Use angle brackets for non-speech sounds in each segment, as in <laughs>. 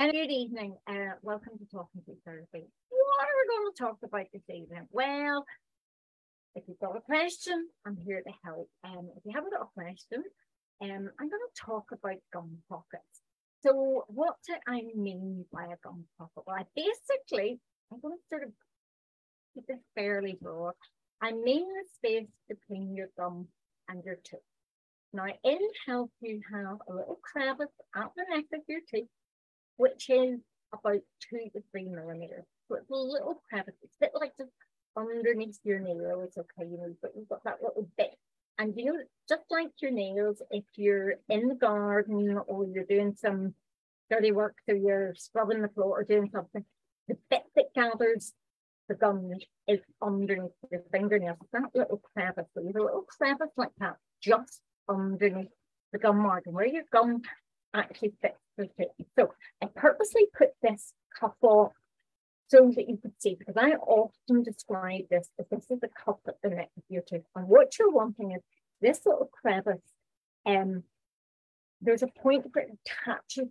And good evening. Uh, welcome to Talking Teeth Thursday. What are we going to talk about this evening? Well, if you've got a question, I'm here to help. Um, if you haven't got a question, um, I'm going to talk about gum pockets. So, what do I mean by a gum pocket? Well, I basically, I'm going to sort of keep this fairly broad. I mean the space between your gum and your tooth. Now, in health, you have a little crevice at the neck of your tooth which is about two to three millimeters. So it's a little crevice. It's a bit like just underneath your nail. It's okay, you know, but you've got that little bit. And you know, just like your nails, if you're in the garden or you're doing some dirty work, so you're scrubbing the floor or doing something, the bit that gathers the gum is underneath your fingernails. That little crevice, so have a little crevice like that, just underneath the gum margin, where your gum actually fits so I purposely put this couple so that you could see, because I often describe this as this is a cup that the neck of your tooth. And what you're wanting is this little crevice, um, there's a point where it attaches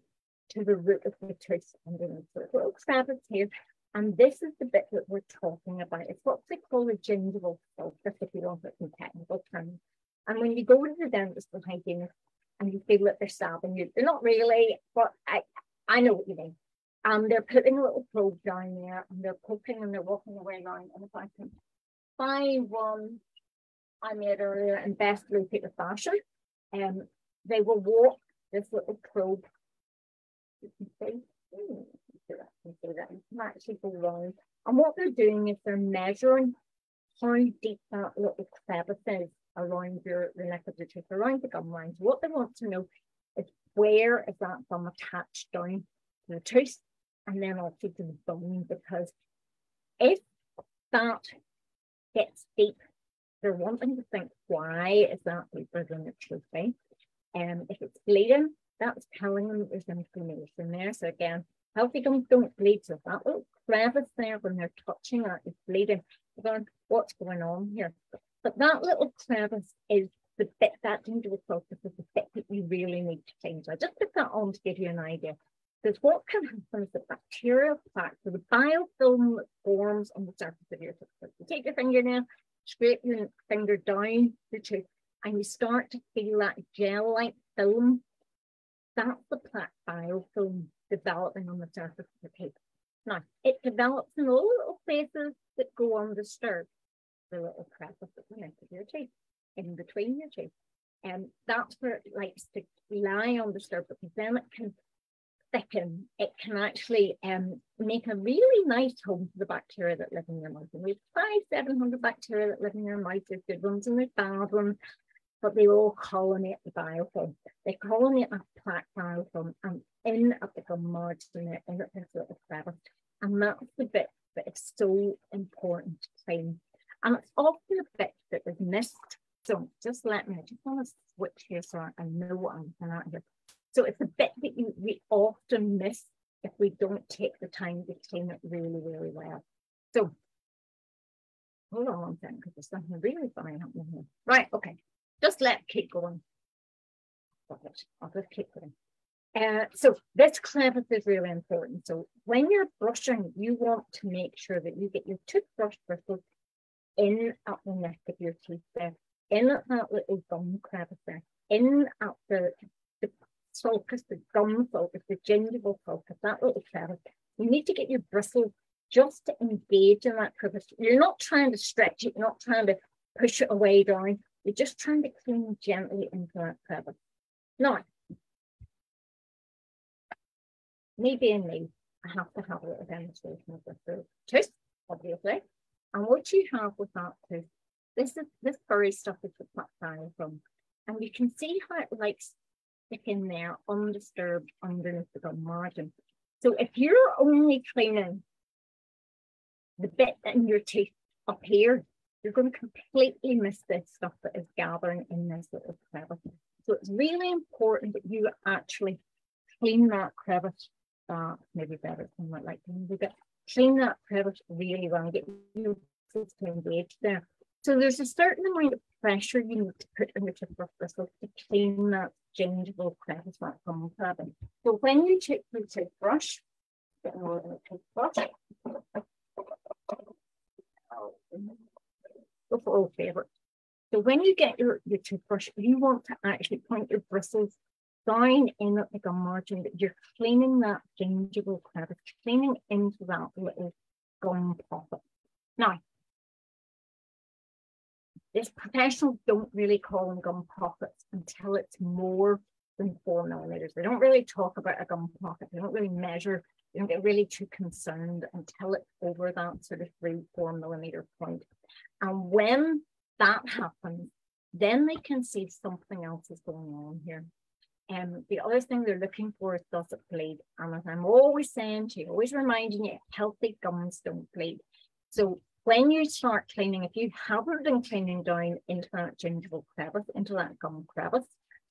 to the root of the tooth underneath. So it's a little crevice here. And this is the bit that we're talking about. It's what they call a gingival sulcus, if you want it in technical terms. And when you go to the dentist or hygienist, and you feel that they're stabbing you. They're not really, but I, I know what you mean. Um, they're putting a little probe down there and they're poking and they're walking away around. And if I can find one I made earlier in best Blue Peter fashion, um, they will walk this little probe. You can see, hmm, you can actually go around. And what they're doing is they're measuring how deep that little crevice is around your of the tooth, around the gum lines. What they want to know is where is that gum attached down to the tooth and then also to the bone because if that gets deep, they're wanting to think why is that deeper than it should be. And if it's bleeding, that's telling them there's inflammation there. So again, healthy gums don't bleed. So that little crevice there when they're touching that is bleeding. What's going on here? But that little crevice is the bit that gingival sulcus is the bit that you really need to change. I just put that on to give you an idea. Because what can happen is the bacterial plaque, so the biofilm that forms on the surface of your tooth. You take your fingernail, scrape your finger down the tooth, and you start to feel that gel-like film. That's the plaque biofilm developing on the surface of the tooth. Now, it develops in all little places that go undisturbed the little crevice at the neck of your teeth, in between your teeth. And that's where it likes to lie on undisturbed because then it can thicken. It can actually um, make a really nice home for the bacteria that live in your mouth. And we have five, 700 bacteria that live in your mouth. There's good ones and there's bad ones, but they all colonate the biofilm. They colonate a plaque biofilm and in at the gum margin, in at this little crevice. And that's the bit that is so important to clean and it's often a bit that is missed. So just let me, I just want to switch here so I know what I'm looking at here. So it's a bit that you, we often miss if we don't take the time to clean it really, really well. So hold on one second because there's something really funny happening here. Right, okay. Just let keep going. I'll just keep going. Uh, so this crevice is really important. So when you're brushing, you want to make sure that you get your toothbrush bristles in at the neck of your teeth there, in at that little gum crevice there, in at the, the sulcus, the gum sulcus, the gingival sulcus, that little crevice. You need to get your bristles just to engage in that crevice. You're not trying to stretch it, you're not trying to push it away down. You're just trying to clean gently into that crevice. Now, me being me, I have to have a little demonstration of this tooth, obviously. And what you have with that tooth, this is this furry stuff is the plaque from, and you can see how it likes stick in there undisturbed underneath the gum margin. So if you're only cleaning the bit in your teeth up here, you're going to completely miss this stuff that is gathering in this little crevice. So it's really important that you actually clean that crevice. Uh, maybe better than like to bit clean that crevice really well and get your to engage there. So there's a certain amount of pressure you need to put in your tip of bristles to clean that gingival crevice that gum crevice. So when you take your toothbrush, get more than a toothbrush. Go for old favorite. So when you get your, your toothbrush, you want to actually point your bristles down in at the gum margin you're cleaning that gingival crevice, cleaning into that little gum pocket. Now, this professionals don't really call them gum pockets until it's more than four millimeters. They don't really talk about a gum pocket. They don't really measure. They don't get really too concerned until it's over that sort of three, four millimeter point. And when that happens, then they can see something else is going on here. And the other thing they're looking for is does it bleed? And as I'm always saying to you, always reminding you, healthy gums don't bleed. So when you start cleaning, if you haven't been cleaning down into that gingival crevice, into that gum crevice,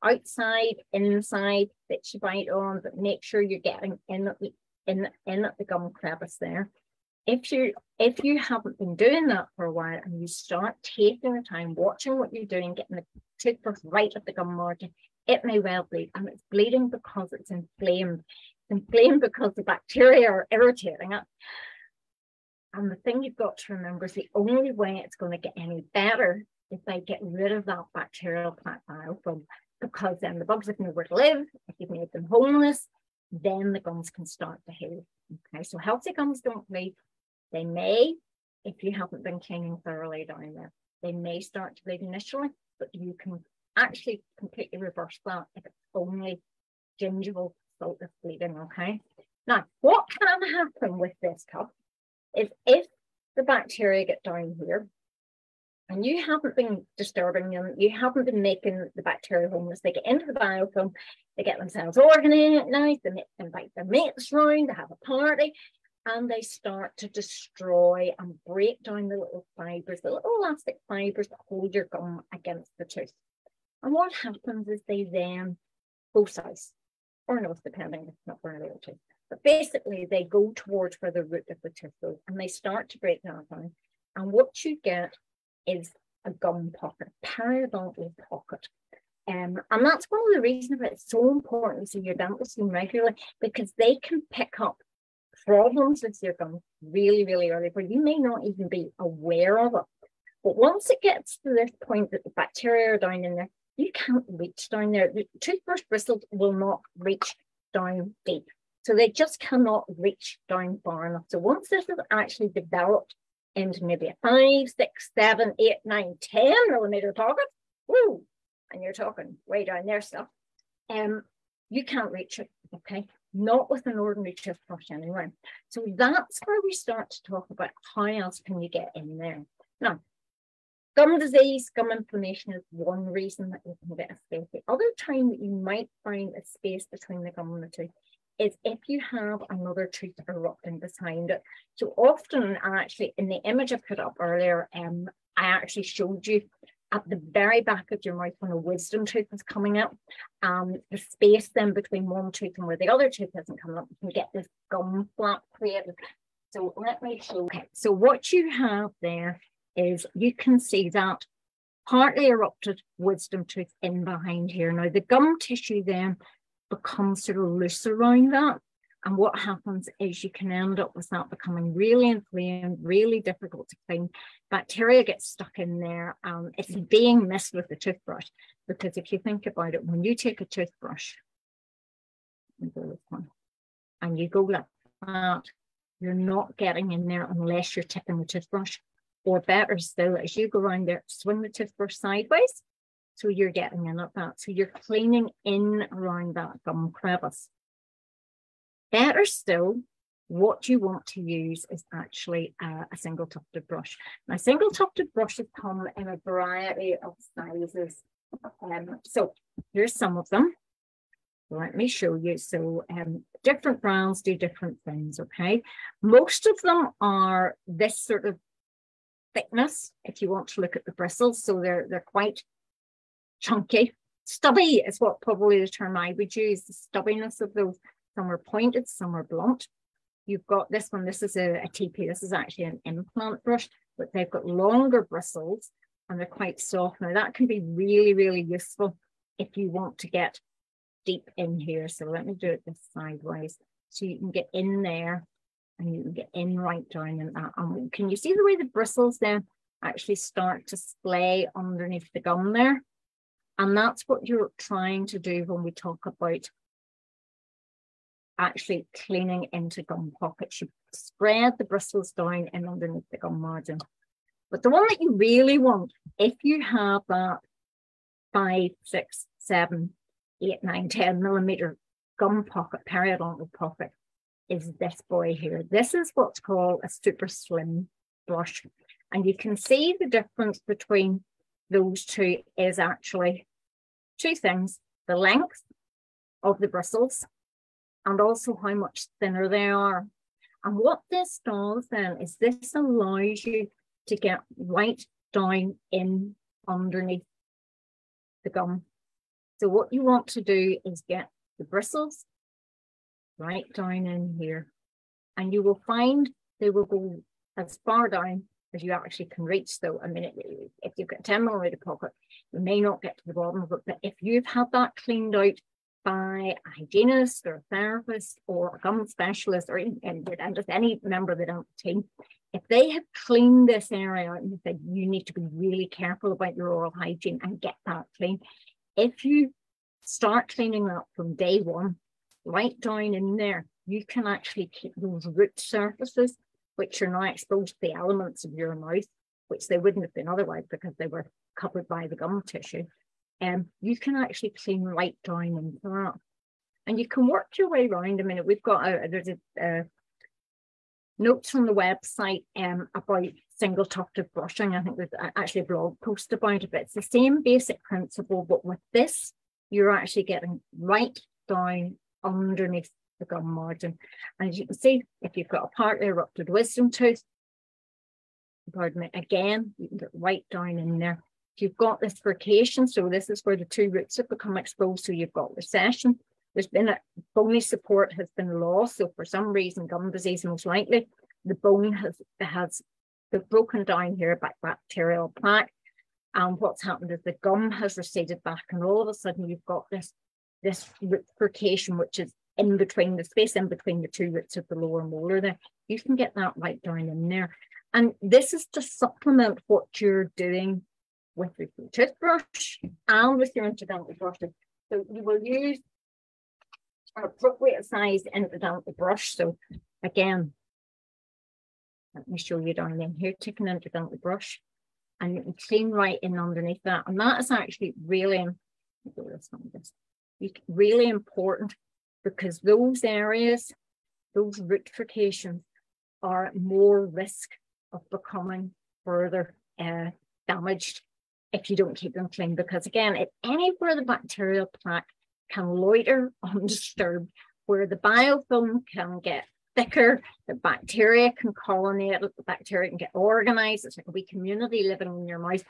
outside, inside, that you bite on, but make sure you're getting in at the, in, in at the gum crevice there. If you if you haven't been doing that for a while and you start taking the time, watching what you're doing, getting the toothbrush right at the gum margin, it may well bleed. And it's bleeding because it's inflamed. It's inflamed because the bacteria are irritating it. And the thing you've got to remember is the only way it's going to get any better is by get rid of that bacterial plaque biofilm because then the bugs have nowhere to live. If you've made them homeless, then the gums can start to heal. Okay, so healthy gums don't bleed. They may, if you haven't been cleaning thoroughly down there, they may start to bleed initially, but you can actually completely reverse that if it's only gingival salt that's bleeding, okay? Now, what can happen with this cup is if the bacteria get down here and you haven't been disturbing them, you haven't been making the bacteria homeless, they get into the biofilm, they get themselves organized, they invite their mates round, they have a party, and they start to destroy and break down the little fibers, the little elastic fibers that hold your gum against the tooth. And what happens is they then south, or north, depending not where they're tooth. But basically, they go towards where the root of the tooth goes and they start to break that down. And what you get is a gum pocket, periodontal pocket. Um, and that's one of the reasons that it's so important to see your dentist regularly because they can pick up problems with your gum really, really early, where you may not even be aware of it. But once it gets to this point that the bacteria are down in there, you can't reach down there. The toothbrush bristles will not reach down deep. So they just cannot reach down far enough. So once this is actually developed into maybe a five, six, seven, eight, nine, ten millimeter pocket, woo, and you're talking way down there stuff, um, you can't reach it, okay? Not with an ordinary toothbrush anyway. So that's where we start to talk about how else can you get in there. Now, gum disease, gum inflammation is one reason that you can get a space. The other time that you might find a space between the gum and the tooth is if you have another tooth erupting behind it. So often, actually, in the image I put up earlier, um, I actually showed you at the very back of your mouth when a wisdom tooth is coming up, um, the space then between one tooth and where the other tooth isn't coming up, you can get this gum flap created. So let me show. Okay, so what you have there is you can see that partly erupted wisdom tooth in behind here. Now the gum tissue then becomes sort of loose around that. And what happens is you can end up with that becoming really inflamed, really difficult to clean. Bacteria gets stuck in there. Um, it's being missed with the toothbrush because if you think about it, when you take a toothbrush, and you go like that, you're not getting in there unless you're tipping the toothbrush. Or better still, as you go around there, swing the toothbrush sideways so you're getting in at that. So you're cleaning in around that gum crevice. Better still, what you want to use is actually uh, a single tufted brush. Now, single tufted brushes come in a variety of sizes. Um, so here's some of them. Let me show you. So um, different brands do different things, okay? Most of them are this sort of thickness, if you want to look at the bristles. So they're, they're quite chunky. Stubby is what probably the term I would use, the stubbiness of those. Some are pointed, some are blunt. You've got this one, this is a, a TePe, this is actually an implant brush, but they've got longer bristles and they're quite soft. Now that can be really, really useful if you want to get deep in here. So let me do it this sideways. So you can get in there and you can get in right down in that. And can you see the way the bristles then actually start to splay underneath the gum there? And that's what you're trying to do when we talk about actually cleaning into gum pockets. You spread the bristles down and underneath the gum margin. But the one that you really want, if you have that five, six, seven, eight, nine, 10 millimeter gum pocket, periodontal pocket, is this boy here. This is what's called a super slim brush. And you can see the difference between those two is actually two things, the length of the bristles and also how much thinner they are. And what this does then is this allows you to get right down in underneath the gum. So what you want to do is get the bristles right down in here. And you will find they will go as far down as you actually can reach. So, I mean, if you've got 10 millimeter pocket, you may not get to the bottom of it, but if you've had that cleaned out by a hygienist or a therapist or a gum specialist or and, and just any member of the dental team, if they have cleaned this area out and said you need to be really careful about your oral hygiene and get that clean, if you start cleaning that from day one, right down in there, you can actually keep those root surfaces, which are now exposed to the elements of your mouth, which they wouldn't have been otherwise because they were covered by the gum tissue um, you can actually clean right down into that. And you can work your way around. I mean, we've got a, there's a, a notes on the website um, about single tufted brushing. I think there's actually a blog post about it, but it's the same basic principle, but with this, you're actually getting right down underneath the gum margin. And as you can see, if you've got a partly erupted wisdom tooth, pardon me, again, you can get right down in there If You've got this furcation, so this is where the two roots have become exposed, so you've got recession. There's been a bony support has been lost, so for some reason, gum disease most likely, the bone has has broken down here by bacterial plaque. And what's happened is the gum has receded back, and all of a sudden you've got this this furcation, which is in between the space in between the two roots of the lower molar there. You can get that right down in there. And this is to supplement what you're doing with your toothbrush and with your interdental brush. So you will use an appropriate size interdental brush. So again, let me show you down in here, take an interdental brush and you can clean right in underneath that. And that is actually really, really important because those areas, those root furcations are at more risk of becoming further uh, damaged if you don't keep them clean. Because again, if anywhere the bacterial plaque can loiter undisturbed, where the biofilm can get thicker, the bacteria can colonize the bacteria can get organized. It's like a wee community living in your mouth,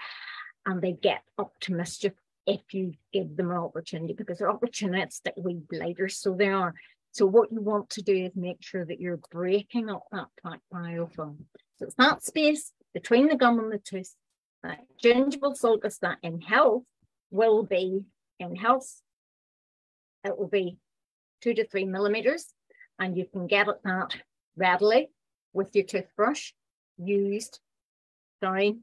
and they get up to mischief if you give them an opportunity because they're opportunistic wee blighters, so they are. So what you want to do is make sure that you're breaking up that plaque biofilm. So it's that space between the gum and the tooth that gingival sulcus that in health will be in health, it will be two to three millimeters, and you can get at that readily with your toothbrush used down,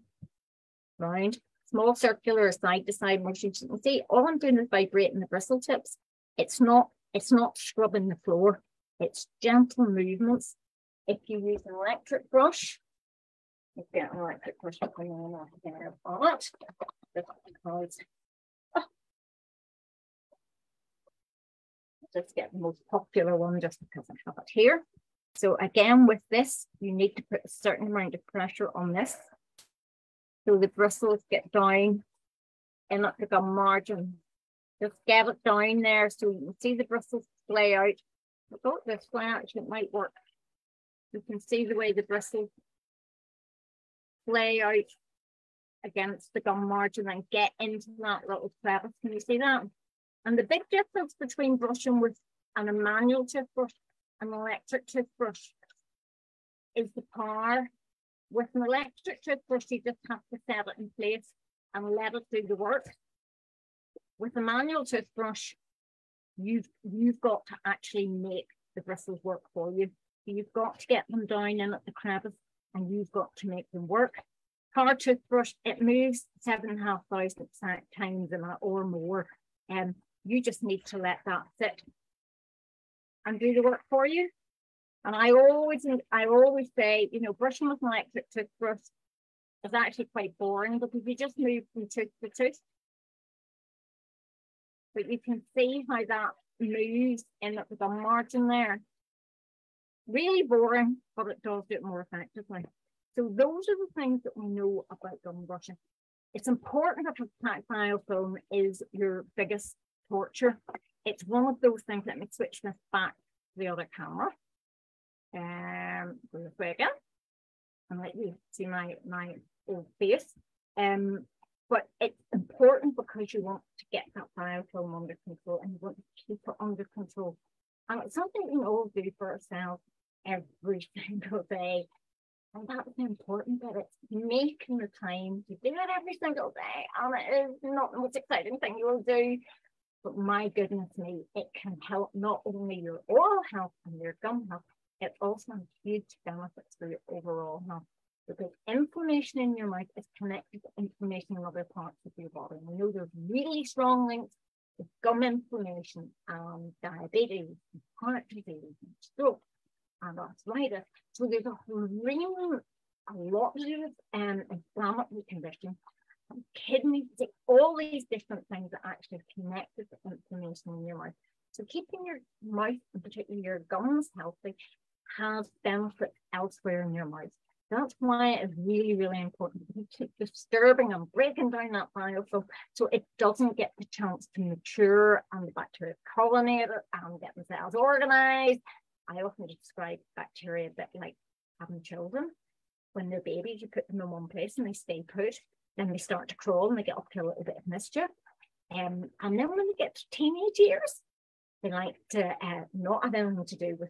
round, small circular side to side motions. You can see all I'm doing is vibrating the bristle tips. It's not, it's not scrubbing the floor. It's gentle movements. If you use an electric brush, you like it, ah. push up on it. Because oh, let's get the most popular one just because I have it here. So again, with this, you need to put a certain amount of pressure on this. So the bristles get down in at the gum margin. Just get it down there so you can see the bristles splay out. Go this one actually, might work. You can see the way the bristles lay out against the gum margin and get into that little crevice. Can you see that? And the big difference between brushing with an, a manual toothbrush and an electric toothbrush is the power. With an electric toothbrush, you just have to set it in place and let it do the work. With a manual toothbrush, you've you've got to actually make the bristles work for you. You've got to get them down in at the crevice and you've got to make them work. Car toothbrush, it moves seven and a half thousand times an or more. And um, you just need to let that sit and do the work for you. And I always, I always say, you know, brushing with an electric toothbrush is actually quite boring because you just move from tooth to tooth. But you can see how that moves in the margin there. Really boring, but it does do it more effectively. So those are the things that we know about gum brushing. It's important that tactile film is your biggest torture. It's one of those things. Let me switch this back to the other camera. Um, way again, and let you see my my old face. Um, but it's important because you want to get that biofilm under control and you want to keep it under control. And it's something we all do for ourselves every <laughs> single day. And that's important that it's making the time to do it every single day. And it is not the most exciting thing you will do. But my goodness me, it can help not only your oral health and your gum health, it also has huge benefits for your overall health because inflammation in your mouth is connected to inflammation in other parts of your body. And we know there's really strong links with gum inflammation and diabetes, and heart disease, and stroke, and arthritis. So there's a really a lot of um, inflammatory conditions, kidney disease, all these different things that actually connected to inflammation in your mouth. So keeping your mouth, particularly your gums healthy, has benefits elsewhere in your mouth. That's why it's really, really important to keep disturbing and breaking down that biofilm so it doesn't get the chance to mature and the bacteria colonate it and get themselves organized. I often describe bacteria a bit like having children. When they're babies, you put them in one place and they stay put. Then they start to crawl and they get up to a little bit of mischief. Um, and then when they get to teenage years, they like to uh, not have anything to do with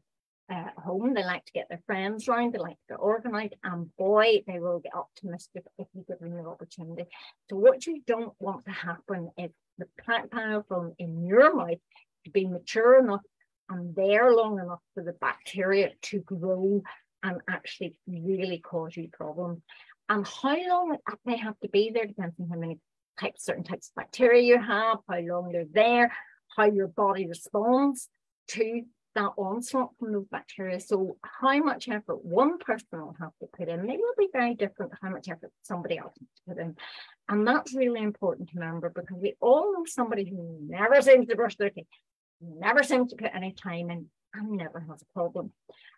uh, home. They like to get their friends round. They like to get organised, and boy, they will get optimistic if you give them the opportunity. So what you don't want to happen is the plaque biofilm in your mouth to be mature enough and there long enough for the bacteria to grow and actually really cause you problems. And how long they have to be there depends on how many types, certain types of bacteria you have, how long they're there, how your body responds to that onslaught from those bacteria. So how much effort one person will have to put in, maybe it'll be very different how much effort somebody else has to put in. And that's really important to remember because we all know somebody who never seems to brush their teeth, never seems to put any time in, and never has a problem.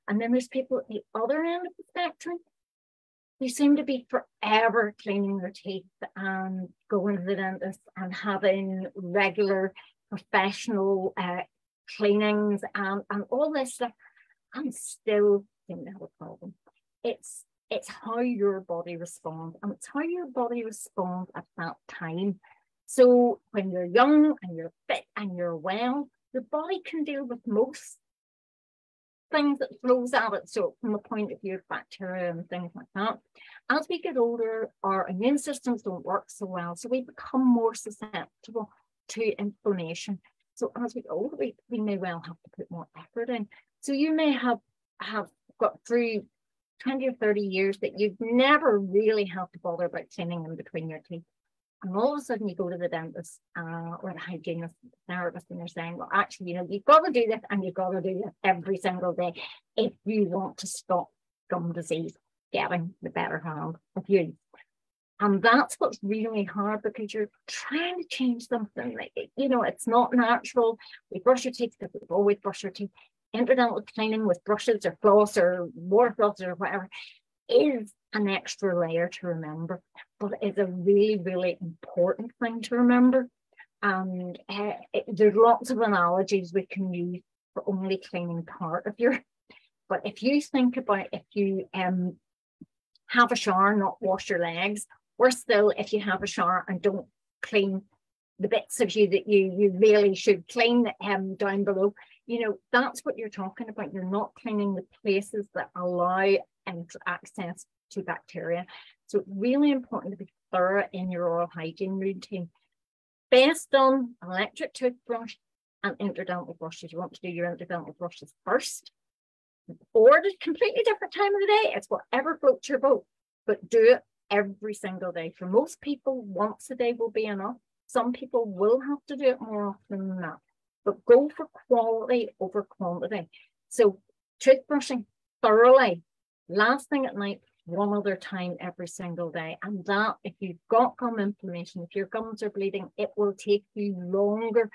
And then there's people at the other end of the spectrum who seem to be forever cleaning their teeth and going to the dentist and having regular professional uh, cleanings and, and all this stuff, and still didn't have a problem. It's it's how your body responds, and it's how your body responds at that time. So when you're young and you're fit and you're well, your body can deal with most things that throws at it. So from a point of view of bacteria and things like that. As we get older, our immune systems don't work so well. So we become more susceptible to inflammation. So as we go we, we may well have to put more effort in. So you may have have got through 20 or 30 years that you've never really had to bother about cleaning in between your teeth. And all of a sudden you go to the dentist uh, or the hygienist therapist and they're saying, well, actually, you know, you've got to do this and you've got to do this every single day if you want to stop gum disease getting the better hand of you. And that's what's really hard because you're trying to change something. Like, you know, it's not natural. We brush our teeth because we've always brushed our teeth. Interdental cleaning with brushes or floss or water floss or whatever is an extra layer to remember, but it's a really, really important thing to remember. And uh, it, there's lots of analogies we can use for only cleaning part of your. But if you think about if you um have a shower, not wash your legs, or still, if you have a shower and don't clean the bits of you that you you really should clean um, down below, you know, that's what you're talking about. You're not cleaning the places that allow access to bacteria. So it's really important to be thorough in your oral hygiene routine. Best on electric toothbrush and interdental brushes. You want to do your interdental brushes first or at a completely different time of the day. It's whatever floats your boat, but do it every single day. For most people, once a day will be enough. Some people will have to do it more often than that, but go for quality over quantity. So, toothbrushing thoroughly, last thing at night, one other time every single day. And that, if you've got gum inflammation, if your gums are bleeding, it will take you longer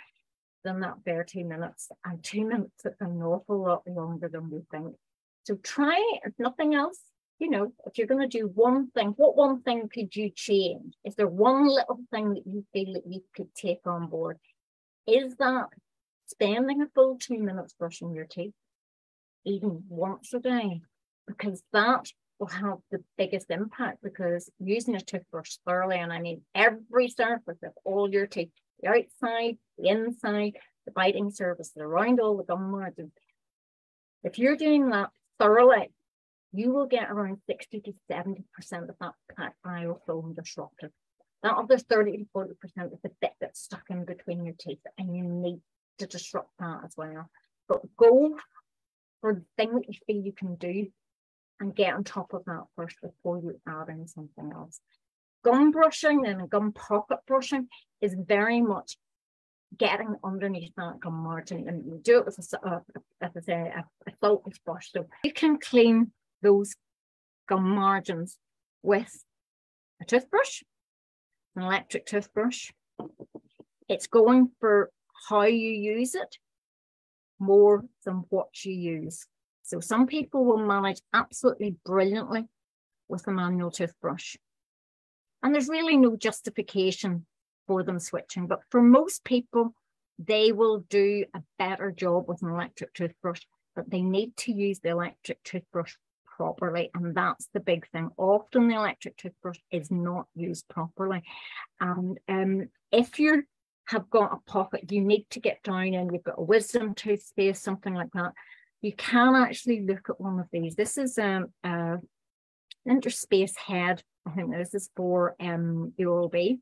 than that bare two minutes. And two minutes is an awful lot longer than we think. So try if nothing else, you know, if you're going to do one thing, what one thing could you change? Is there one little thing that you feel that you could take on board? Is that spending a full two minutes brushing your teeth, even once a day? Because that will have the biggest impact because using a toothbrush thoroughly, and I mean every surface of all your teeth, the outside, the inside, the biting surface, around all the gum margins. If you're doing that thoroughly, you will get around 60 to 70% of that biofilm disrupted. That other 30 to 40% is the bit that's stuck in between your teeth, and you need to disrupt that as well. But go for the thing that you feel you can do and get on top of that first before you add in something else. Gum brushing and gum pocket brushing is very much getting underneath that gum margin and you do it with a, uh, as I say, a, a faultless brush. So you can clean those gum margins with a toothbrush, an electric toothbrush. It's going for how you use it more than what you use. So some people will manage absolutely brilliantly with a manual toothbrush. And there's really no justification for them switching. But for most people, they will do a better job with an electric toothbrush, but they need to use the electric toothbrush properly. And that's the big thing. Often the electric toothbrush is not used properly. And um, if you have got a pocket, you need to get down and you've got a wisdom toothpaste, something like that you can actually look at one of these. This is um, interspace head. I think this is for um, the Oral-B.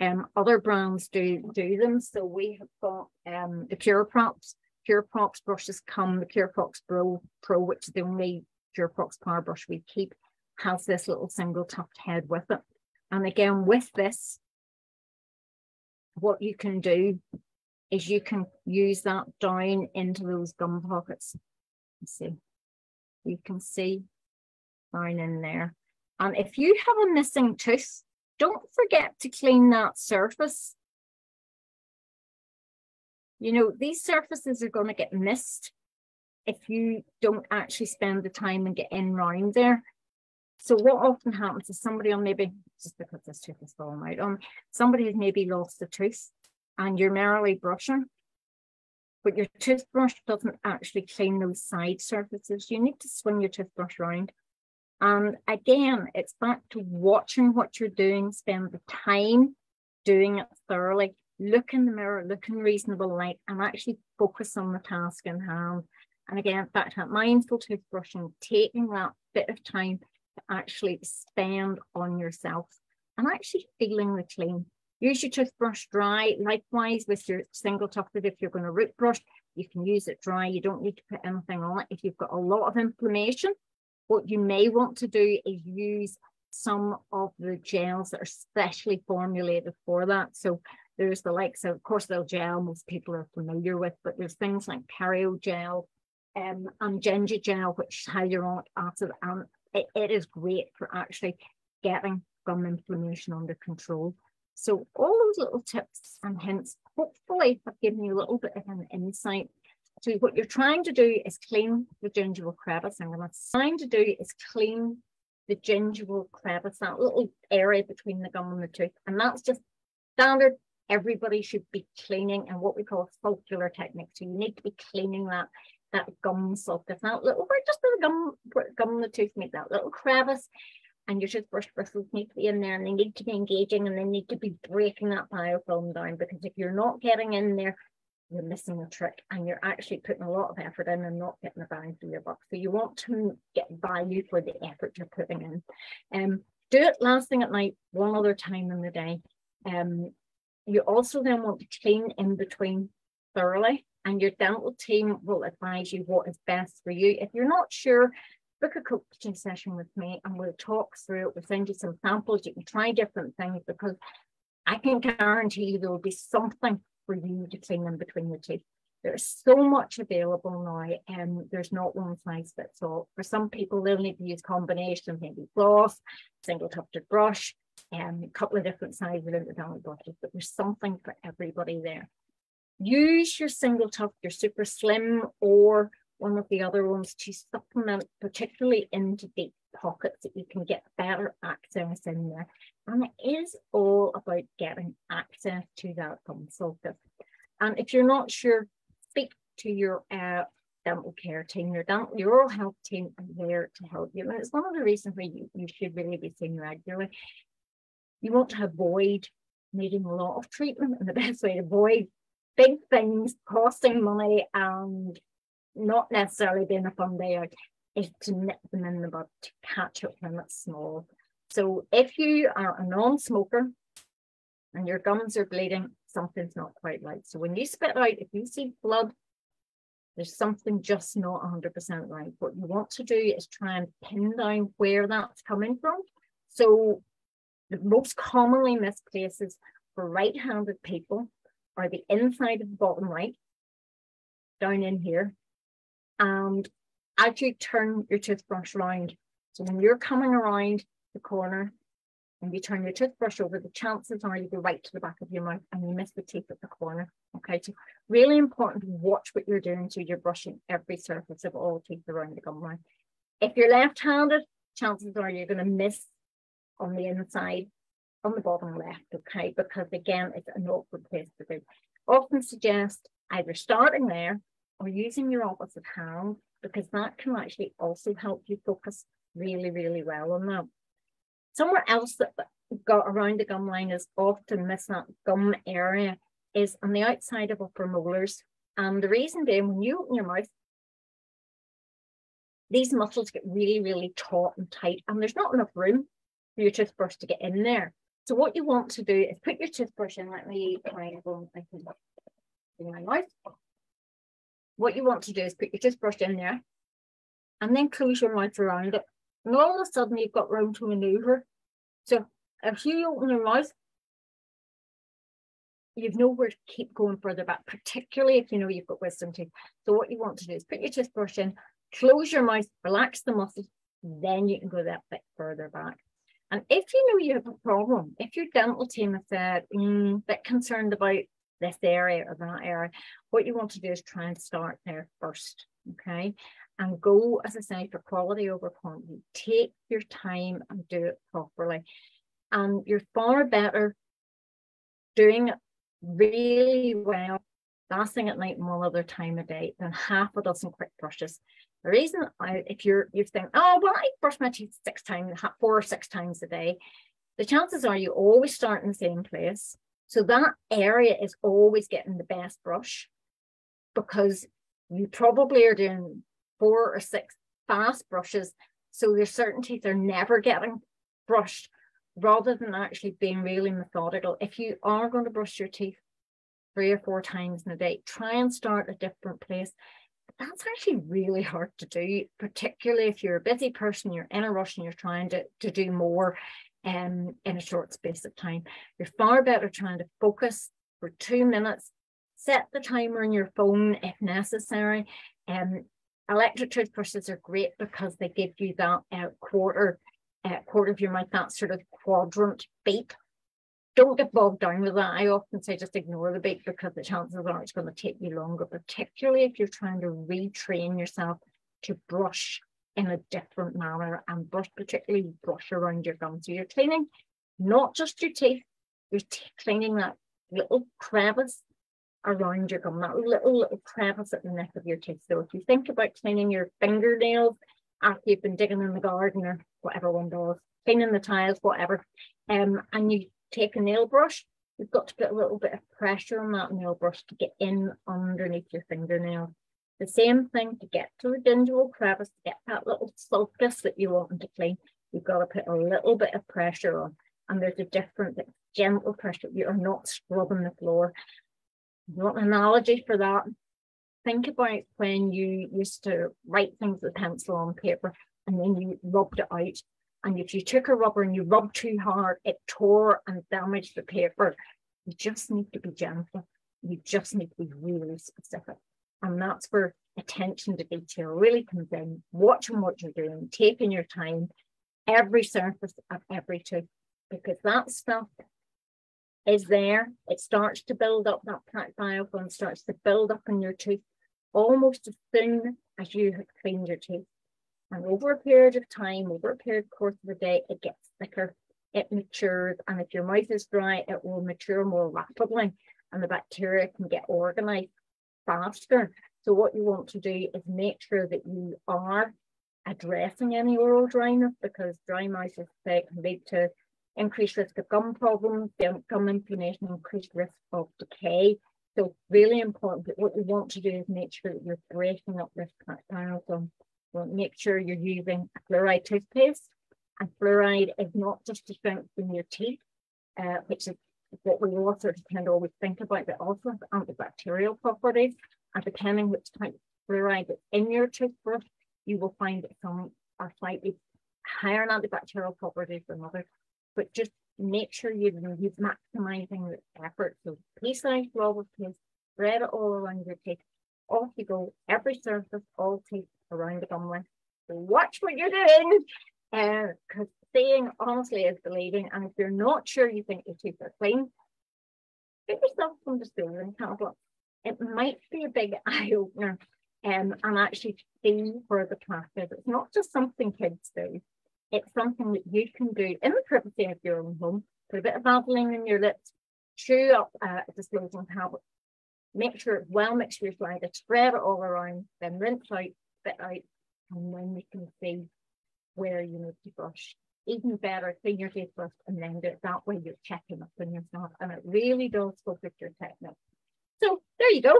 Um, other brands do do them. So we have got um, the Pureprox. Pure Props brushes come, the Pureprox Pro, Pro, which is the only Pureprox power brush we keep, has this little single tuft head with it. And again, with this, what you can do is you can use that down into those gum pockets see. You can see down in there. And if you have a missing tooth, don't forget to clean that surface. You know, these surfaces are going to get missed if you don't actually spend the time and get in round there. So what often happens is somebody will maybe, just because this tooth is falling out, um, somebody has maybe lost a tooth and you're merrily brushing but your toothbrush doesn't actually clean those side surfaces. You need to swing your toothbrush around. And again, it's back to watching what you're doing, spend the time doing it thoroughly, look in the mirror, look in reasonable light, and actually focus on the task in hand. And again, back to that mindful toothbrushing, taking that bit of time to actually spend on yourself and actually feeling the clean. Use your toothbrush dry. Likewise with your single tufted, if you're going to root brush, you can use it dry. You don't need to put anything on it. If you've got a lot of inflammation, what you may want to do is use some of the gels that are specially formulated for that. So there's the likes of, of course, the gel most people are familiar with, but there's things like perio gel um, and Gengigel, which is hyaluronic acid, and it, it is great for actually getting gum inflammation under control. So all those little tips and hints hopefully have given you a little bit of an insight to what you're trying to do is clean the gingival crevice. And what I'm trying to do is clean the gingival crevice, that little area between the gum and the tooth. And that's just standard. Everybody should be cleaning and what we call sulcular technique. So you need to be cleaning that that gum sulcus, that little, just the gum, gum the tooth, make that little crevice and your toothbrush bristles need to be in there and they need to be engaging and they need to be breaking that biofilm down because if you're not getting in there, you're missing a trick and you're actually putting a lot of effort in and not getting a bang for your buck. So you want to get value for the effort you're putting in. Um, do it last thing at night, one other time in the day. Um, you also then want to clean in between thoroughly and your dental team will advise you what is best for you. If you're not sure, book a coaching session with me and we'll talk through it. We'll send you some samples. You can try different things because I can guarantee you there will be something for you to clean in between your teeth. There's so much available now, and there's not one size fits all. For some people, they'll need to use combination, maybe floss, single tufted brush, and a couple of different sizes of dental brushes, but there's something for everybody there. Use your single tuft, your super slim, or one of the other ones to supplement, particularly into deep pockets that you can get better access in there. And it is all about getting access to that sulcus. And if you're not sure, speak to your uh, dental care team, your dental, your oral health team are there to help you. And it's one of the reasons why you, you should really be seen regularly. You want to avoid needing a lot of treatment, and the <laughs> best way to avoid big things costing money and not necessarily being a fun day is to nip them in the bud to catch up when it's small. So if you are a non-smoker and your gums are bleeding, something's not quite right. So when you spit out, if you see blood, there's something just not 100% right. What you want to do is try and pin down where that's coming from. So the most commonly missed places for right-handed people are the inside of the bottom right, down in here. And as you turn your toothbrush around, so when you're coming around the corner, and you turn your toothbrush over, the chances are you go right to the back of your mouth and you miss the teeth at the corner. Okay, so really important to watch what you're doing so you're brushing every surface of all teeth around the gum line. If you're left-handed, chances are you're going to miss on the inside, on the bottom left, okay, because again, it's an awkward place to be. Often suggest either starting there or using your opposite hand because that can actually also help you focus really, really well on that. Somewhere else that got around the gum line is often miss that gum area is on the outside of upper molars. And the reason being, when you open your mouth, these muscles get really, really taut and tight, and there's not enough room for your toothbrush to get in there. So what you want to do is put your toothbrush in. Let me try and go and in my mouth. What you want to do is put your toothbrush in there, and then close your mouth around it, and all of a sudden you've got room to maneuver. So if you open your mouth, you've nowhere to keep going further back, particularly if you know you've got wisdom teeth. So what you want to do is put your toothbrush in, close your mouth, relax the muscles, then you can go that bit further back. And if you know you have a problem, if your dental team has said, mm, bit concerned about this area or that area, what you want to do is try and start there first. Okay and go, as I say, for quality over quantity. Take your time and do it properly. And you're far better doing it really well, fasting at night and one other time a day than half a dozen quick brushes. The reason I, if you're you think, oh well, I brush my teeth six times, four or six times a day, the chances are you always start in the same place. So that area is always getting the best brush because you probably are doing four or six fast brushes. So your certain teeth are never getting brushed rather than actually being really methodical. If you are going to brush your teeth three or four times in a day, try and start a different place. That's actually really hard to do, particularly if you're a busy person, you're in a rush and you're trying to, to do more um, in a short space of time. You're far better trying to focus for two minutes, set the timer on your phone if necessary, and electric toothbrushes are great because they give you that uh, quarter, uh, quarter of your mouth, that sort of quadrant beat. Don't get bogged down with that. I often say just ignore the beat because the chances are it's going to take you longer, particularly if you're trying to retrain yourself to brush in a different manner and brush, particularly brush around your gums. So you're cleaning not just your teeth, you're cleaning that little crevice around your gum, that little, little crevice at the neck of your teeth. So if you think about cleaning your fingernails after you've been digging in the garden or whatever one does, cleaning the tiles, whatever, um, and you take a nail brush, you've got to put a little bit of pressure on that nail brush to get in underneath your fingernail. The same thing to get to the gingival crevice, to get that little sulcus that you want to clean, you've got to put a little bit of pressure on. And there's a different gentle pressure. You are not scrubbing the floor. You want an analogy for that? Think about when you used to write things with pencil on paper and then you rubbed it out. And if you took a rubber and you rubbed too hard, it tore and damaged the paper. You just need to be gentle. You just need to be really specific. And that's where attention to detail really comes in, watching what you're doing, taking your time, every surface of every tooth, because that stuff is there. It starts to build up that plaque biofilm, starts to build up in your tooth almost as soon as you have cleaned your teeth. And over a period of time, over a period of course of a day, it gets thicker, it matures. And if your mouth is dry, it will mature more rapidly and the bacteria can get organized faster. So what you want to do is make sure that you are addressing any oral dryness because dry mouth is can lead to increased risk of gum problems, gum inflammation, increased risk of decay. So really important that what you want to do is make sure that you're breaking up this biofilm. Make sure you're using a fluoride toothpaste. And fluoride is not just to strengthen your teeth, uh, which is what we also tend to always think about, but also antibacterial properties. And depending which type of fluoride is in your toothbrush, you will find that some are slightly higher in antibacterial properties than others. But just make sure you, you're maximizing the effort. So pea-sized blob of paste, spread it all around your teeth. Off you go, every surface, all teeth around line. Watch what you're doing. Because uh, saying honestly is believing. And if you're not sure you think your teeth are clean, get yourself some disclosing tablets. It might be a big <laughs> eye opener um, and actually see where the plaque is. It's not just something kids do. It's something that you can do in the privacy of your own home. Put a bit of Vaseline in your lips, chew up uh, a disclosing tablet, make sure it's well mixed with your saliva, spread it all around, then rinse out, spit out, and then we can see where you need to brush. Even better, clean your teeth first and then do it that way. You're checking up on yourself, and it really does focus your technique. So there you go.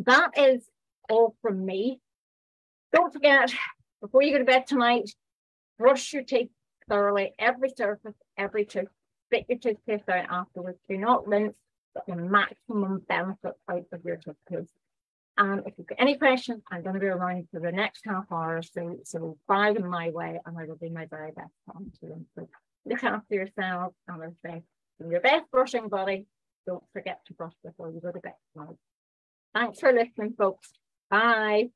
That is all from me. Don't forget, before you go to bed tonight, brush your teeth thoroughly, every surface, every tooth, spit your toothpaste out afterwards. Do not rinse, the maximum benefit out of your toothpaste. And if you've got any questions, I'm going to be around for the next half hour, so so fire them my way, and I will do my very best to them. So look after yourself, and I say, your best brushing body, Don't forget to brush before you go to bed. Thanks for listening, folks. Bye.